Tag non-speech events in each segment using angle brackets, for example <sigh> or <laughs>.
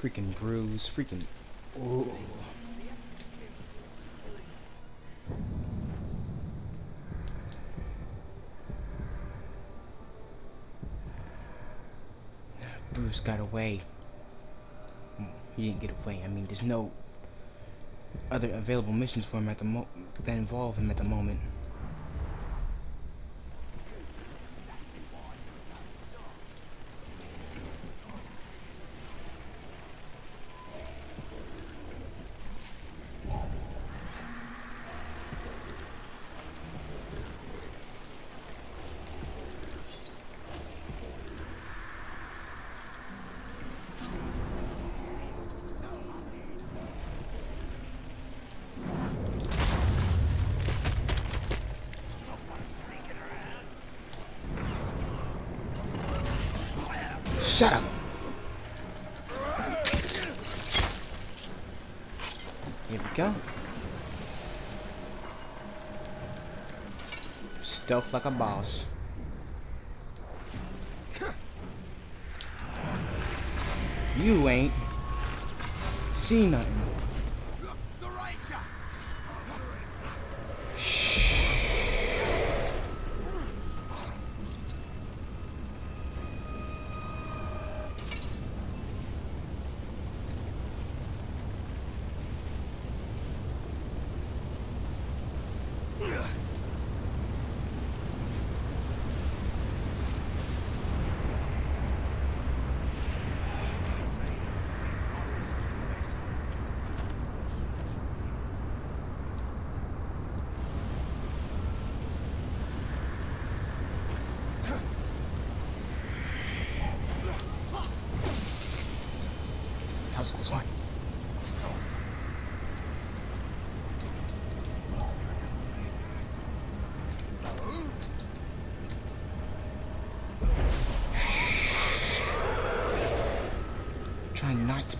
Freaking Bruz. Freaking. Ooh. Bruz got away. Mm, he didn't get away. I mean, there's no other available missions for him at the mo that involve him at the moment. Shut up. Here we go. Stealth like a boss. You ain't seen nothing.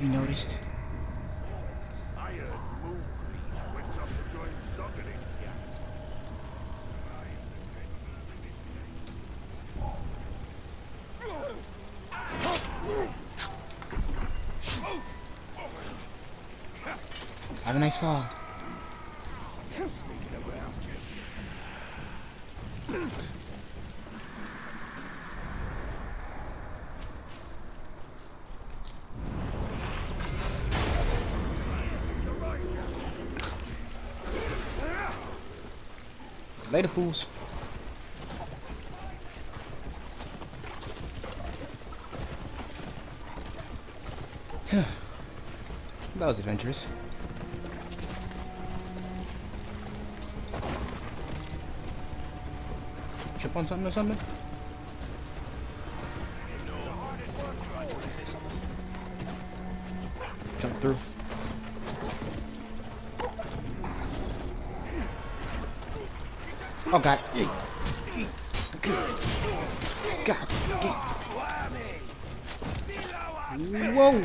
Join Soggery. Have a nice fall. Later, fools. <sighs> that was adventurous. Trip on something or something? Oh god. God. Whoa.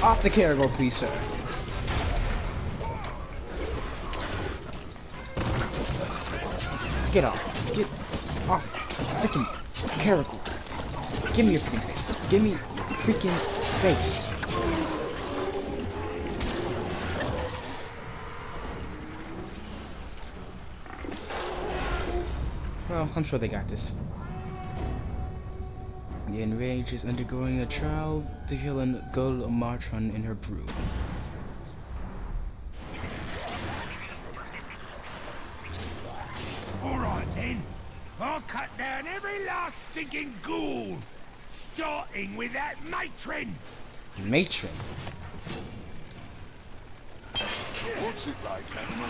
Off the cargo, please, sir. Get off. Get off. Freaking cargo. Give me your freaking face. Give me freaking face. Well, I'm sure they got this. The Enraged is undergoing a trial to kill an Ghûl Matron in her brew. All right then. I'll cut down every last stinking ghoul, starting with that matron. Matron. What's it like, animal?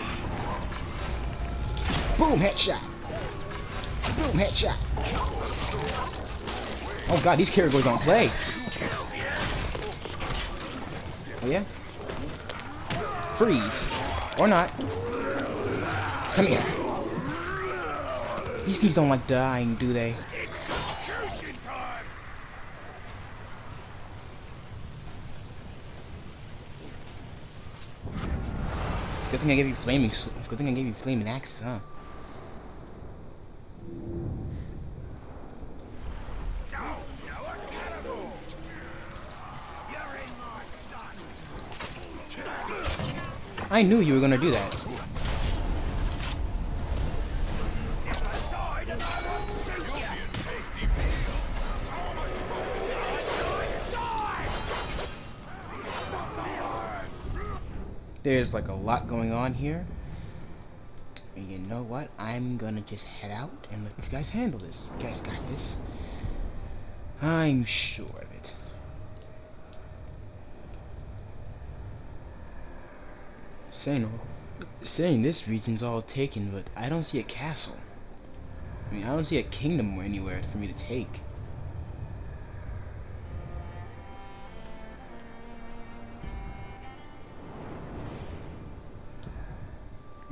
Boom, headshot. Boom, headshot. Oh god, these characters don't play. Oh yeah? Freeze. Or not. Come here. These things don't like dying, do they? Good thing I gave you flaming. Good thing I gave you flaming axes, huh? I knew you were gonna do that. There's like a lot going on here. And you know what? I'm gonna just head out and let you guys handle this. You guys got this. I'm sure saying saying this region's all taken, but I don't see a castle. I mean, I don't see a kingdom anywhere for me to take.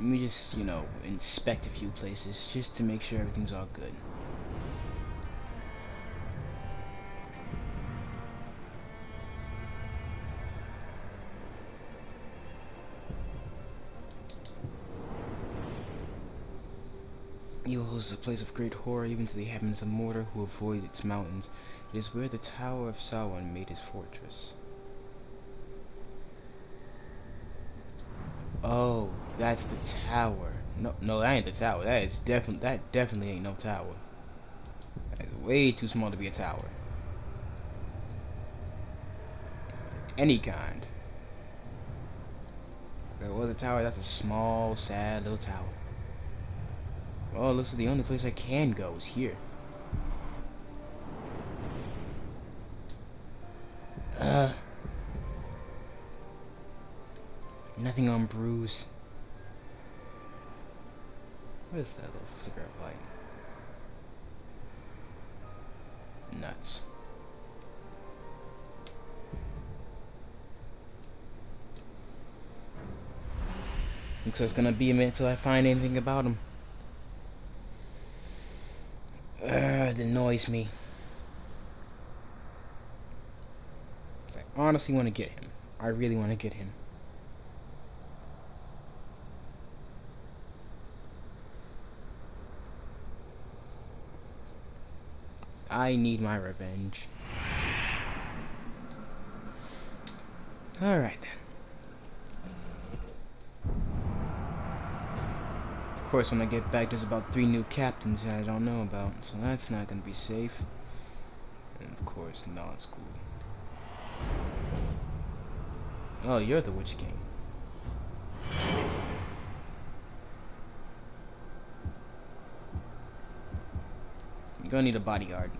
Let me just, you know, inspect a few places just to make sure everything's all good. was a place of great horror even to the heavens of Mordor who avoid its mountains. It is where the Tower of Sauron made his fortress. Oh, that's the tower. No, no, that ain't the tower. That is definitely that definitely ain't no tower. That is way too small to be a tower. Any kind. If there was a tower. That's a small, sad little tower. Oh, looks like the only place I can go is here. Uh. Nothing on Bruz. What is that little flicker of light? Nuts. Looks like it's gonna be a minute till I find anything about him. annoys me. I honestly want to get him. I really want to get him. I need my revenge. Alright then. course, when I get back, there's about three new captains that I don't know about, so that's not going to be safe. And of course, Nazgul. Oh, you're the Witch King. You're gonna need a bodyguard.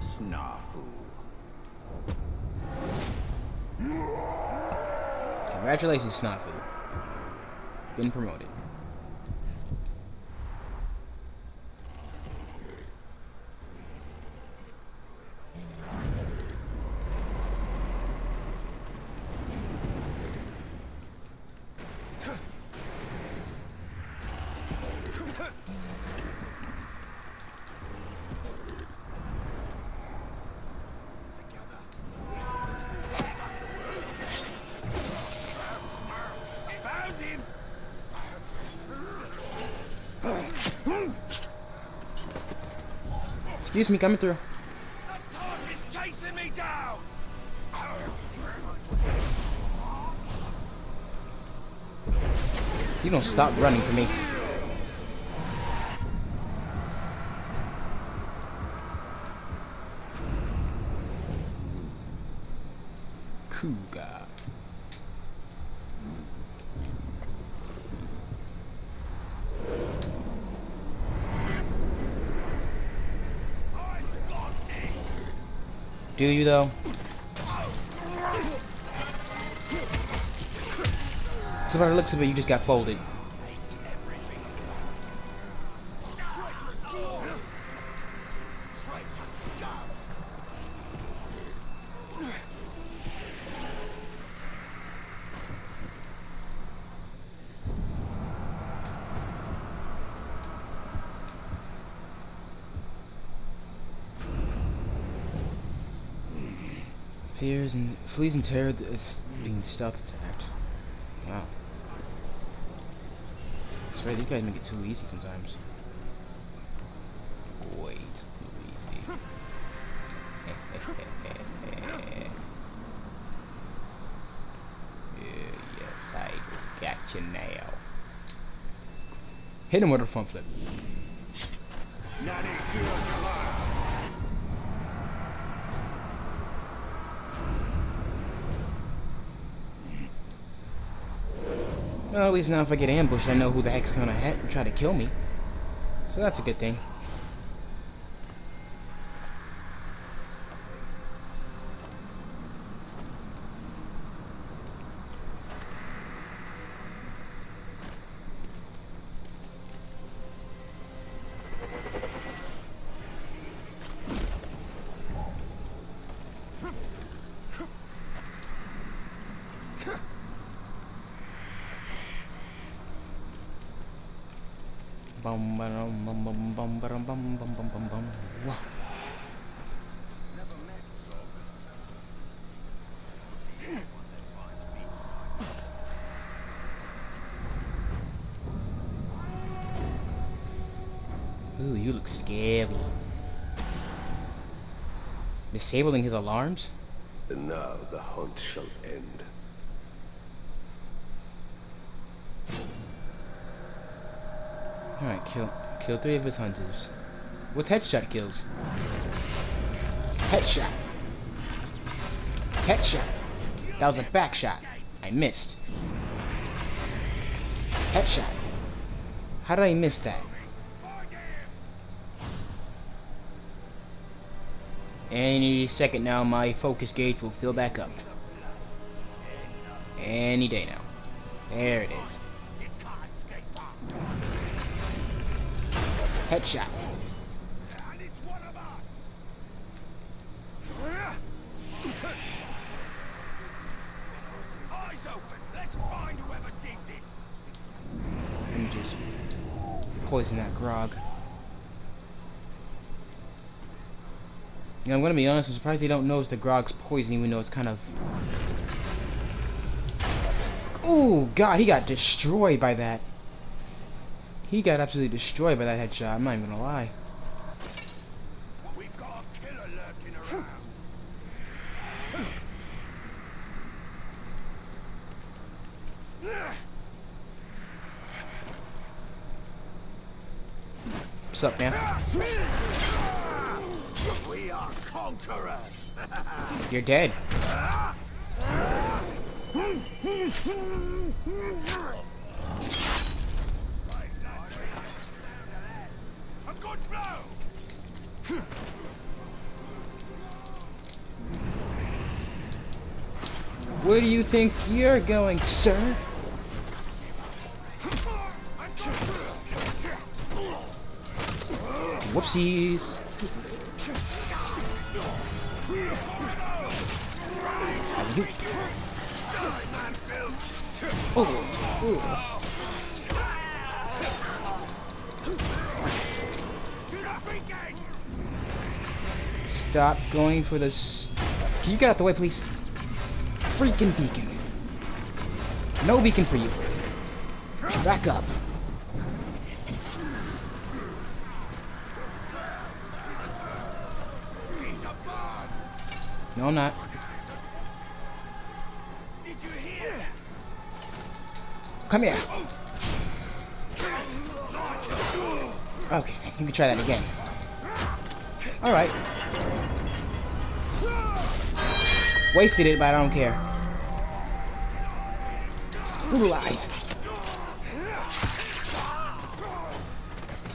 Snafu. Congratulations, Snafu been promoted. Excuse me, coming through. Dog is chasing me down. You don't stop running to me. Do you though? So far, it looks of it, you just got folded. Fears and flees in terror is being stealth attacked. Wow. Sorry, these guys make it too easy sometimes. Way too easy. yes, I got you now. Hit him with a front flip. Well, at least now if I get ambushed, I know who the heck's gonna try to kill me. So that's a good thing. Ooh, you look scary. Disabling his alarms? And now the hunt shall end. Alright, kill kill three of his hunters. With headshot kills. Headshot. Headshot. That was a back shot. I missed. Headshot. How did I miss that? Any second now, my focus gauge will fill back up. Any day now. There it is. Headshot. And it's one of us. Eyes open. Let's find whoever did this. Let me just poison that grog. Know, I'm gonna be honest, I'm surprised they don't notice the grog's poison even though it's kind of... Oh god, he got destroyed by that. He got absolutely destroyed by that headshot, I'm not even gonna lie. What's up, man? <laughs> You're dead. A good blow. Where do you think you're going, sir? Whoopsies. Oh, ooh. Stop going for this. Can you get out the way, please? Freaking beacon. No beacon for you. Back up. No, I'm not. Come here. Okay, you can try that again. Alright. Wasted it, but I don't care.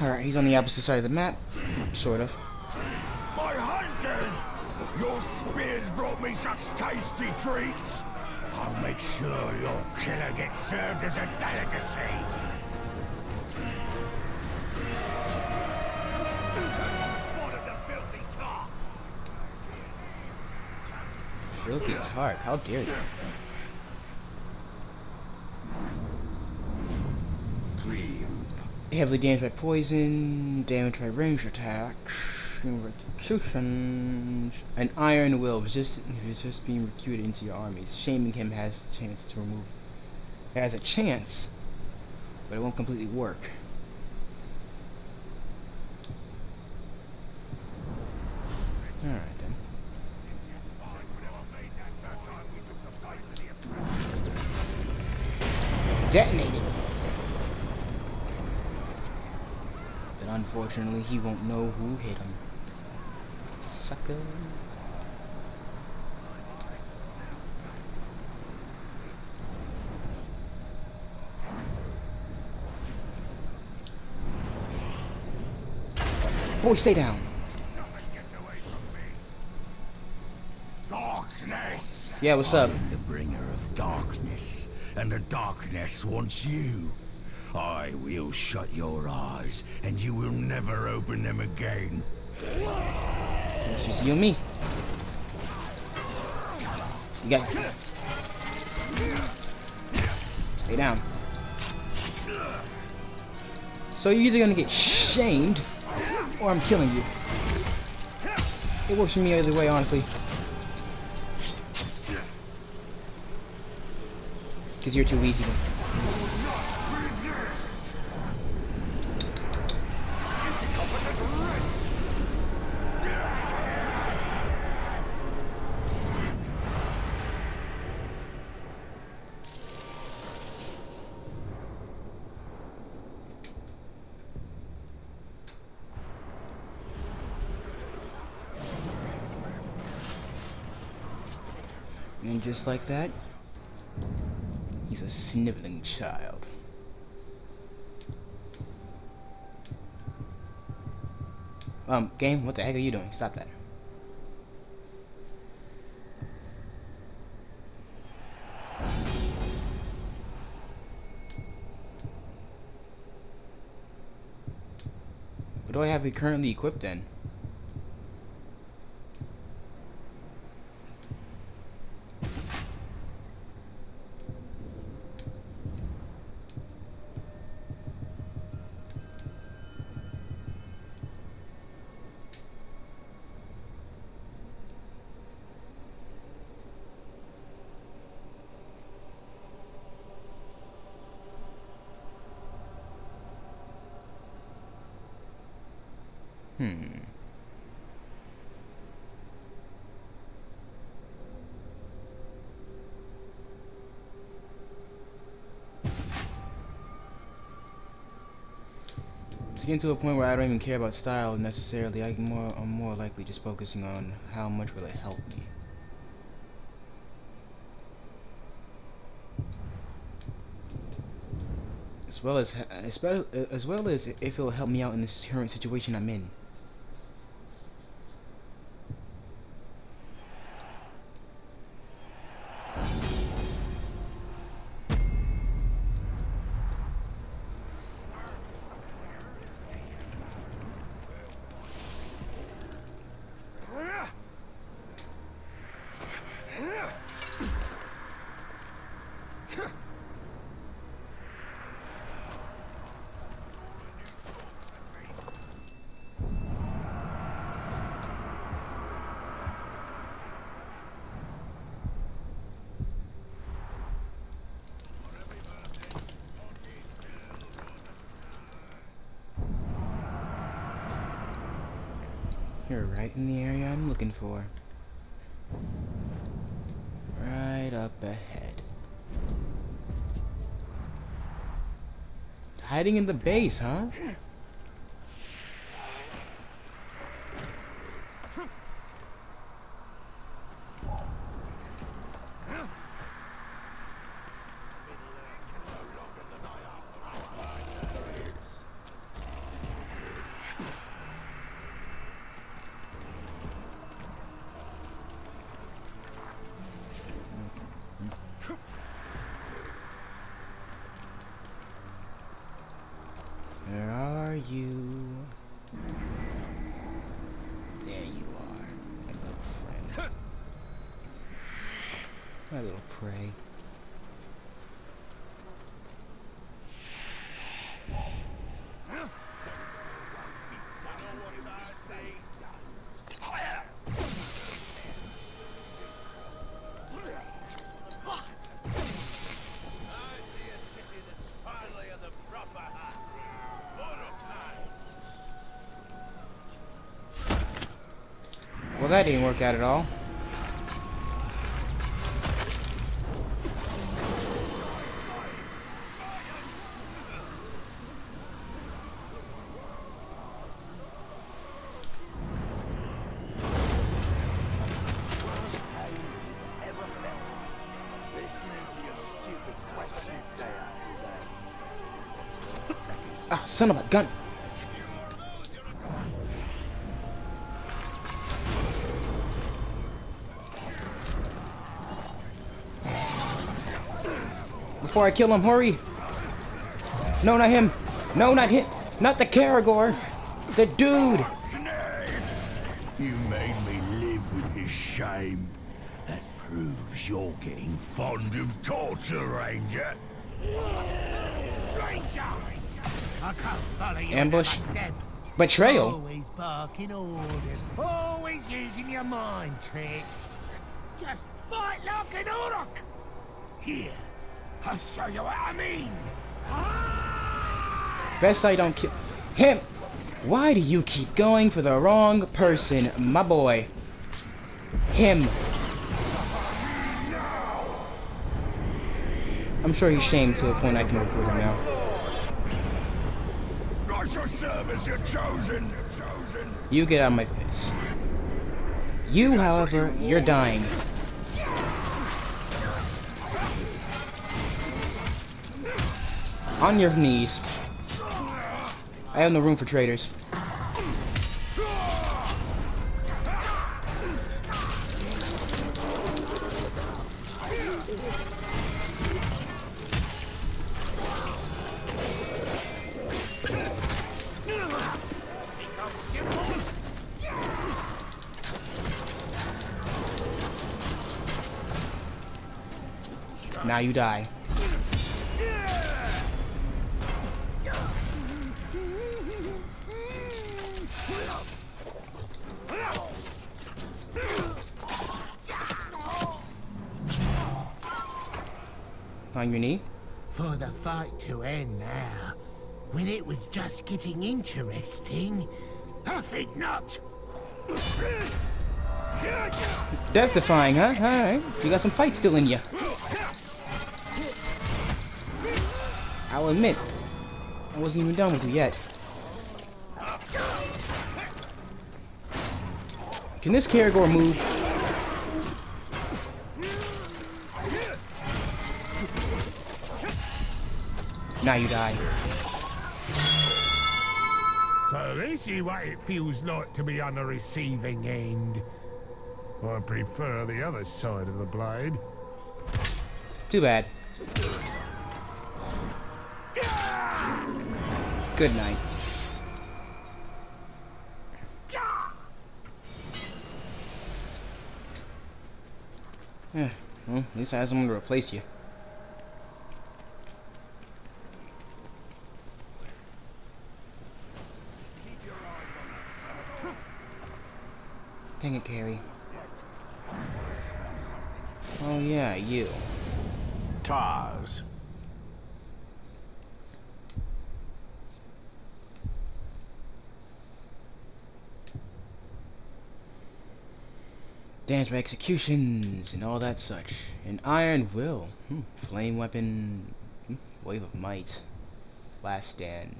Alright, he's on the opposite side of the map. Sort of. My hunters! Your spears brought me such tasty treats. I'll make sure your killer gets served as a delicacy. One of the filthy tark. Filthy heart, how dare you? Dream. Heavily damaged by poison, damaged by ranged attacks, executions, an iron will resist just being recruited into your armies. Shaming him has a chance to remove it has a chance, but it won't completely work. Alright then. detonated. But unfortunately, he won't know who hit him. Sucker. Boy, stay down. Darkness! Yeah, what's up? I'm the bringer of darkness, and the darkness wants you. I will shut your eyes, and you will never open them again. Just you and me. You got. Stay down. So you're either gonna get shamed, or I'm killing you. It works for me either way, honestly. Because you're too easy. Like that, he's a sniveling child. Um, game, what the heck are you doing? Stop that. What do I have it currently equipped in? Hmm. It's getting to a point where I don't even care about style necessarily. I more, I'm more likely just focusing on how much will it help me. As well as, as well as if it'll help me out in this current situation I'm in. Right in the area I'm looking for. Right up ahead. Hiding in the base, huh? <laughs> Where are you? There you are, my little friend. My little prey. Well, that didn't work out at all. Son of a gun. Before I kill him, hurry! No, not him! No, not him! Not the Caragor! The dude! You made me live with his shame. That proves you're getting fond of torture, Ranger. Ranger! Ambush. into my den. Betrayal? Always barking orders. Always using your mind tricks. Just fight like an orc. Here, I'll show you what I mean. Ah! Best I don't kill him. Why do you keep going for the wrong person, my boy? Him. I'm sure he's shamed to a point I can recruit him now. Your service, you're chosen. Chosen. You get out of my face. You, however, you're dying. On your knees. I have no room for traitors. You die. On your knee? For the fight to end now, when it was just getting interesting? I think not. Death defying, huh? Alright. You got some fight still in you. I'll admit, I wasn't even done with you yet. Can this Caragor move? Now you die. So this is what it feels like to be on the receiving end. I prefer the other side of the blade. Too bad. Good night. <sighs> Yeah, well, at least I have someone to replace you. Dang it, Carrie. Oh yeah, you. Tars. Dance by executions and all that such. An iron will. Hmm. Flame weapon. Hmm. Wave of might. Last stand.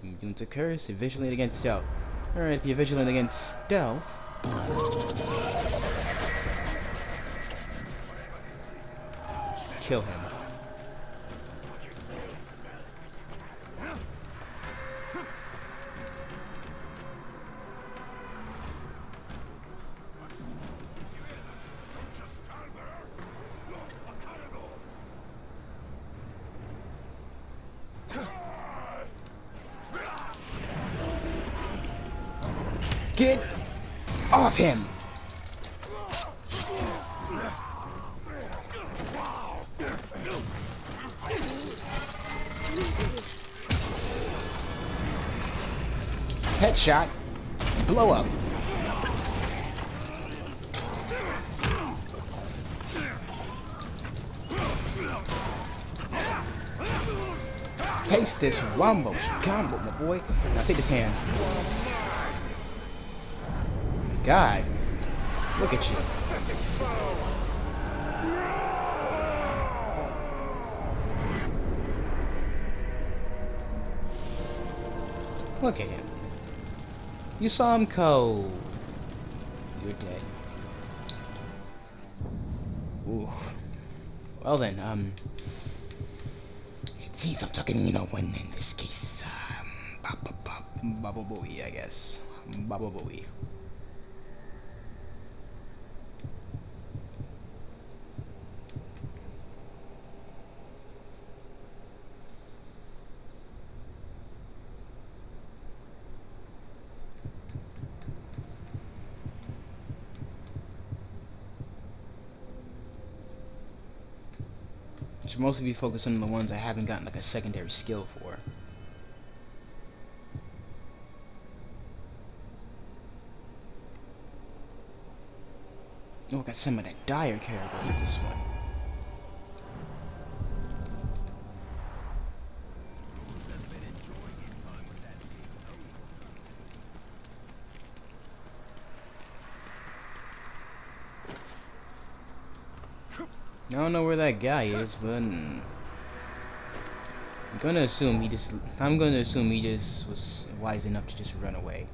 Immune to curse. Vigilant against stealth. Alright, if you're vigilant against stealth. Kill him. Boy. Now take this hand. God. Look at you. Look at him. You saw him cold. You're dead. Ooh. Well then, um... It seems I'm talking, you know, when in this case, Baba Booey, I guess. Baba Booey. should mostly be focusing on the ones I haven't gotten like a secondary skill for. I got some of that dire character with this one. I don't know where that guy is, but hmm. I'm gonna assume he just. I'm gonna assume he just was wise enough to just run away.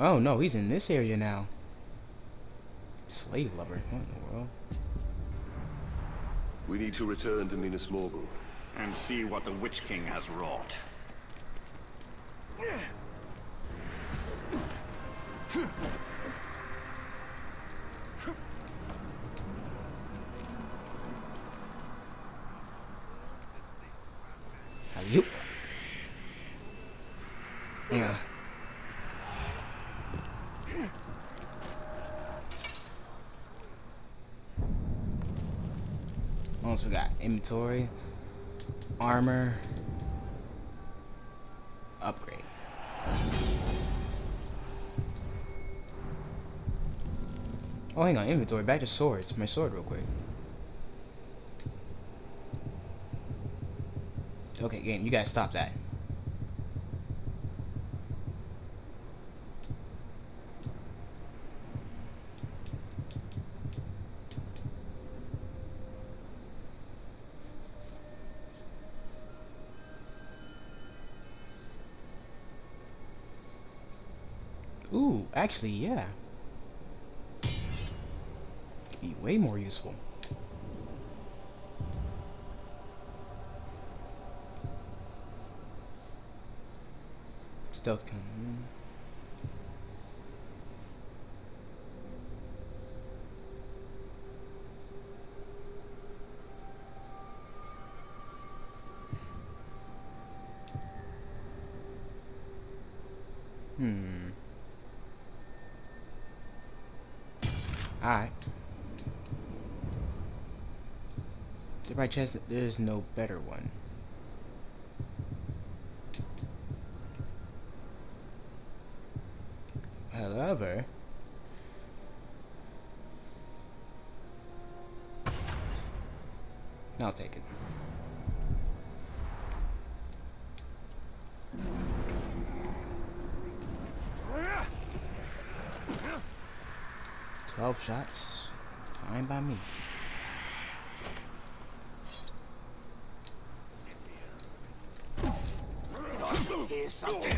Oh no, he's in this area now. Slave lover. What in the world? We need to return to Minas Morgul. And see what the Witch King has wrought. You. Yeah. What else we got? Inventory, armor, upgrade. Oh, hang on, inventory. Back to swords. My sword, real quick. Okay, game, you guys stop that. Ooh, actually, yeah. Could be way more useful. Stealth cannon. Hmm. Alright. That there's no better one. However, I'll take it. Twelve shots, fine by me. Something.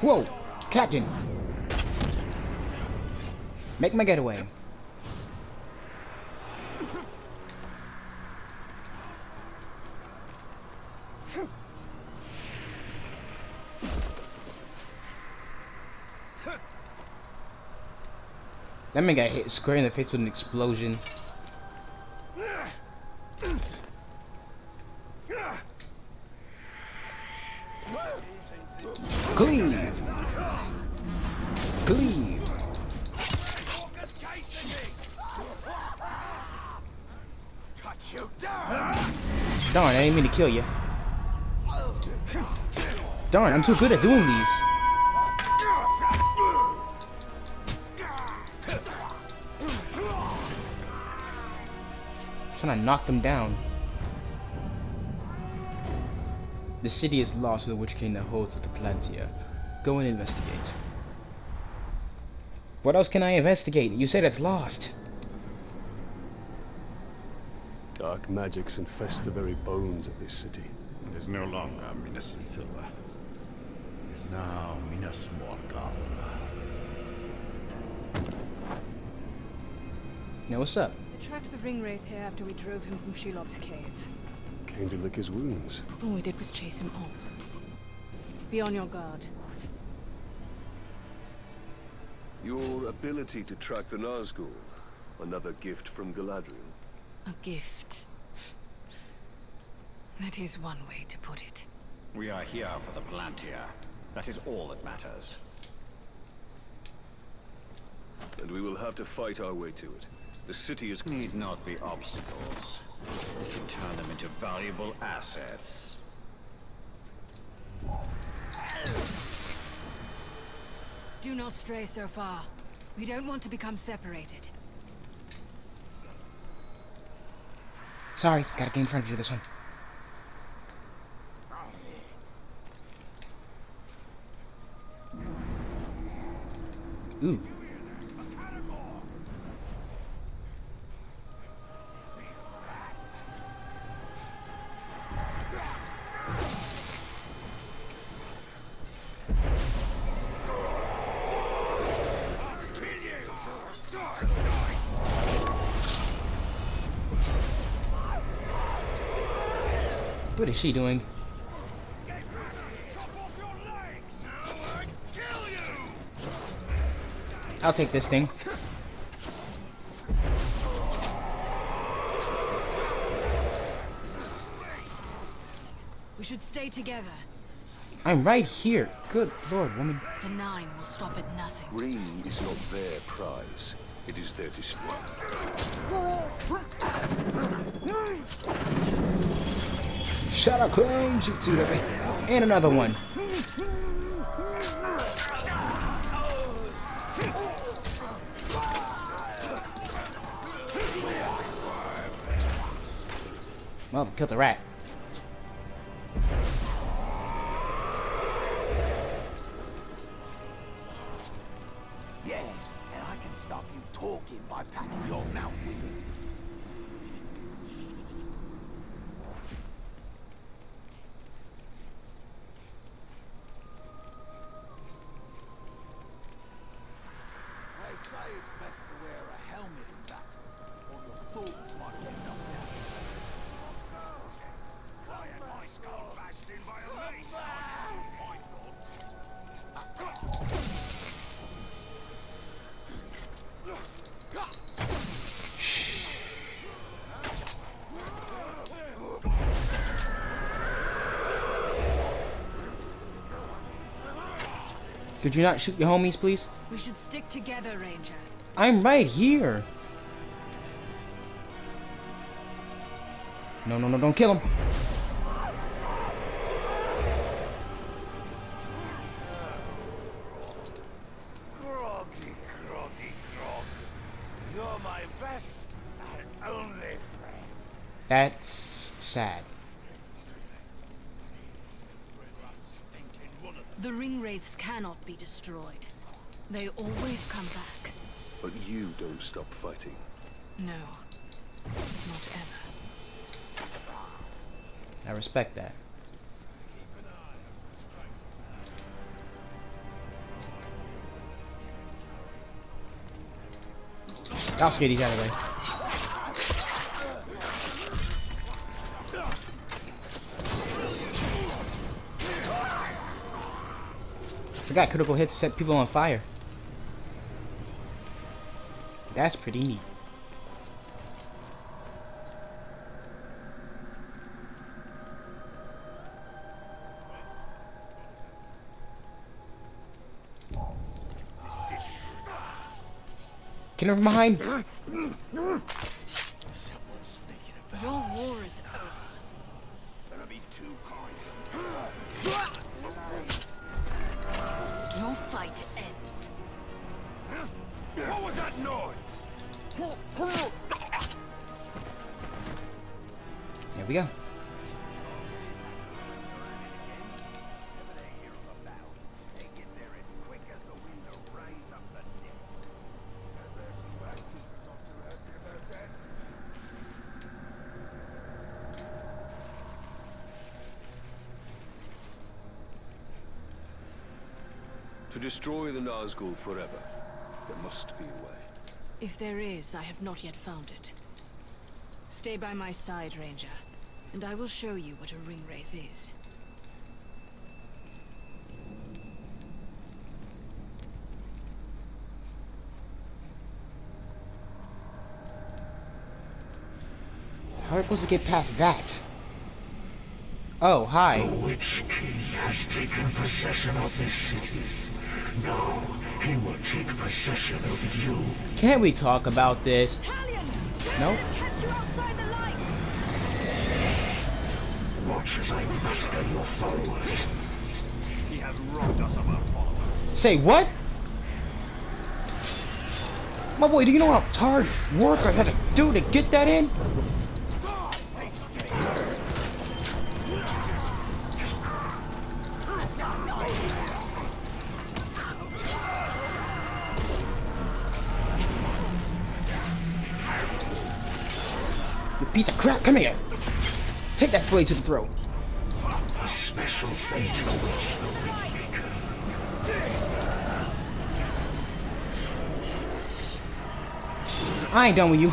Whoa! Captain! Make my getaway. That man got hit square in the face with an explosion. Cleave! Cleave! Darn, I didn't mean to kill you. Darn, I'm too good at doing these. Trying to knock them down. The city is lost to the Witch King that holds the Palantir. Go and investigate. What else can I investigate? You said it's lost. Dark magics infest the very bones of this city. It is no longer Minas Ithil. It is now Minas Morgul. Now what's up? Tracked the ring wraith here after we drove him from Shelob's cave. Came to lick his wounds. All we did was chase him off. Be on your guard. Your ability to track the Nazgul. Another gift from Galadriel. A gift. That is one way to put it. We are here for the Palantir. That is all that matters. And we will have to fight our way to it. The city is... Need not be obstacles. We can turn them into valuable assets. Do not stray so far. We don't want to become separated. Sorry, gotta get in front of you this one. Ooh. What is she doing? I'll take this thing. We should stay together. I'm right here. Good lord, woman. The Nine will stop at nothing. Ring is not their prize. It is their destroyer. Clone! Shoot two. And another one. Well, killed the rat. Yeah, and I can stop you talking by packing your mouth Could you not shoot your homies, please? We should stick together, Ranger. I'm right here. No, no, no, don't kill him. Stop fighting. No. Not ever. I respect that. I'll scare these out of the way. Forgot critical hits set people on fire. That's pretty neat. Get her from behind. Nazgul forever, there must be a way. If there is, I have not yet found it. Stay by my side, Ranger, and I will show you what a ring wraith is. How are we supposed to get past that? Oh, hi. The Witch King has taken possession of this city. Now he will take possession of you. Can't we talk about this? Talion! No? Catch you outside the light! Watch as I massacre your followers. He has robbed us of our followers. Say what? My boy, do you know how hard work I had to do to get that in? Come here. Take that blade to the throat. A special fate awaits the. I ain't done with you.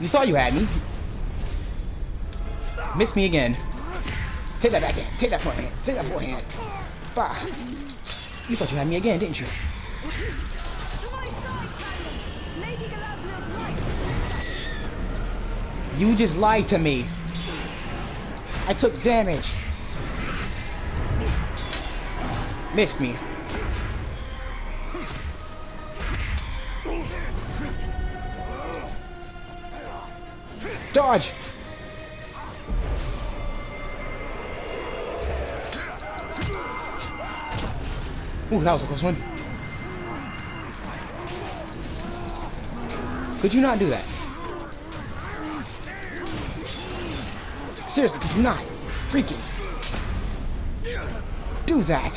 You thought you had me. Missed me again. Take that backhand. Take that forehand. Take that forehand. Bah. You thought you had me again, didn't you? You just lied to me. I took damage. Missed me. Dodge! Ooh, that was a close one. Could you not do that? Seriously, you not freaking do that?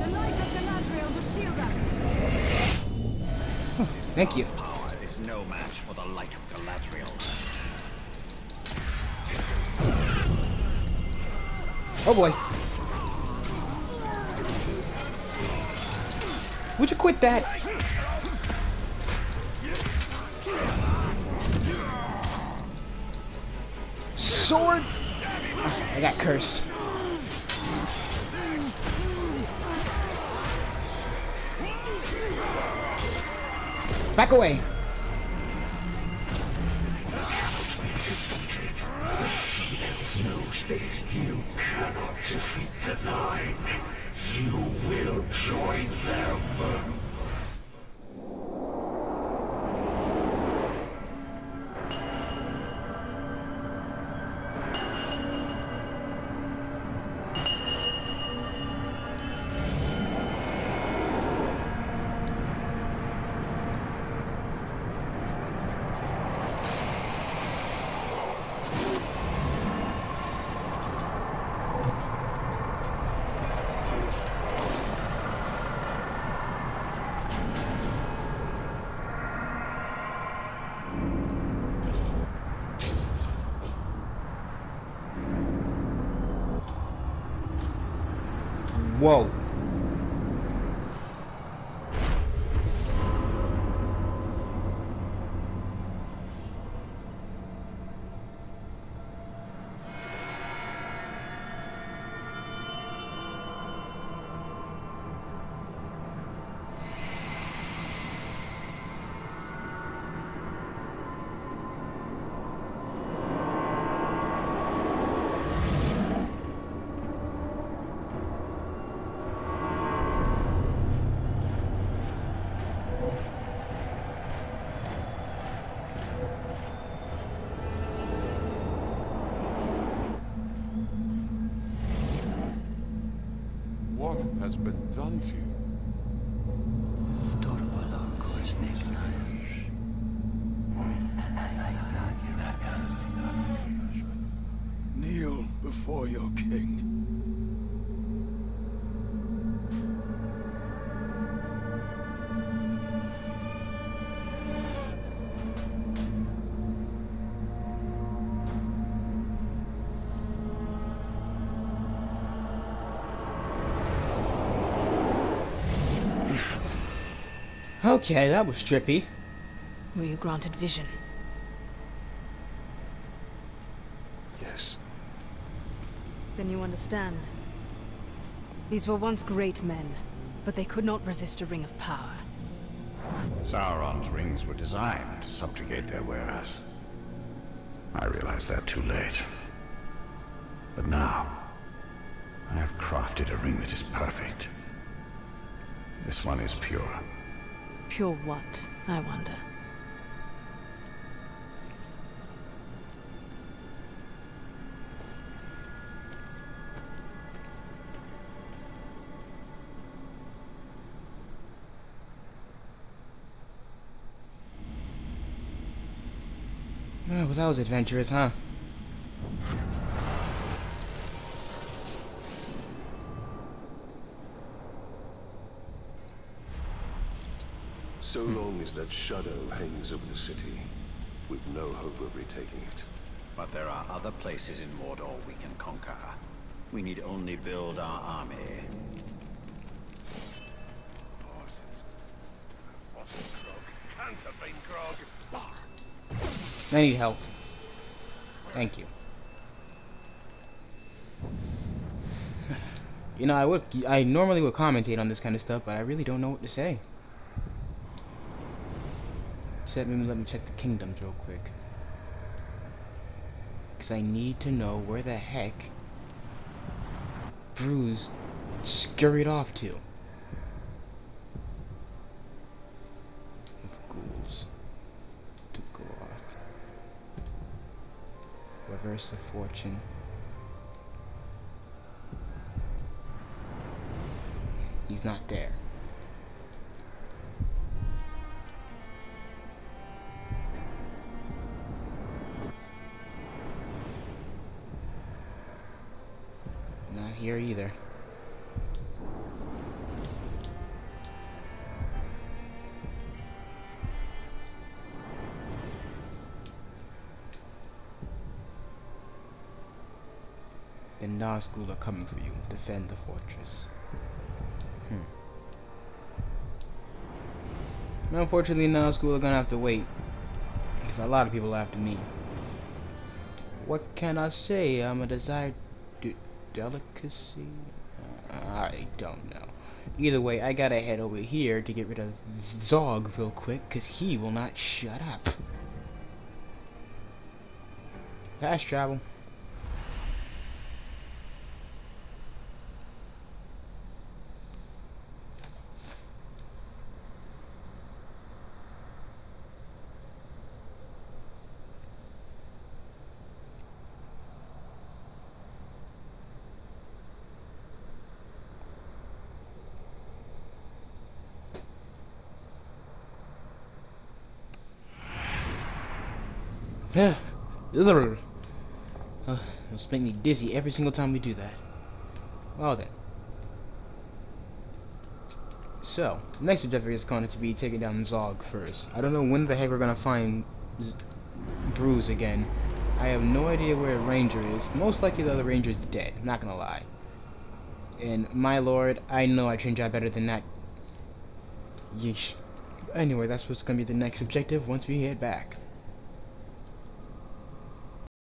The light of Galadriel will shield us! Thank you. Power is no match for the light of Galadriel. Oh boy. Would you quit that? Sword? I got cursed. Back away. knows that you cannot defeat the Nine. You will join them. Whoa. Has been done to you? Okay, that was trippy. Were you granted vision? Yes. Then you understand. These were once great men, but they could not resist a ring of power. Sauron's rings were designed to subjugate their wearers. I realized that too late. But now, I have crafted a ring that is perfect. This one is pure. Pure what, I wonder. Oh, well, that was adventurous, huh? So long as that shadow hangs over the city, with no hope of retaking it. But there are other places in Mordor we can conquer. We need only build our army. I need help. Thank you. <sighs> You know, I would, I normally would commentate on this kind of stuff, but I really don't know what to say. Maybe let me check the kingdoms real quick. Because I need to know where the heck Bruz scurried off to. Ghouls. Reverse the fortune. He's not there. Here either. The Nazgul are coming for you. Defend the fortress. Hmm. Unfortunately, Nazgul are gonna have to wait. Because a lot of people after me. What can I say? I'm a desired de delicacy? Uh, I don't know. Either way, I gotta head over here to get rid of Zog real quick, because he will not shut up. Fast travel. Yeah. Ugh. It'll make me dizzy every single time we do that. Well then. So, next objective is going to be taking down Zog first. I don't know when the heck we're gonna find Z Bruz again. I have no idea where Ranger is. Most likely the other Ranger is dead, I'm not gonna lie. And my lord, I know I trained you better than that. Yeesh. Anyway, that's what's gonna be the next objective once we head back.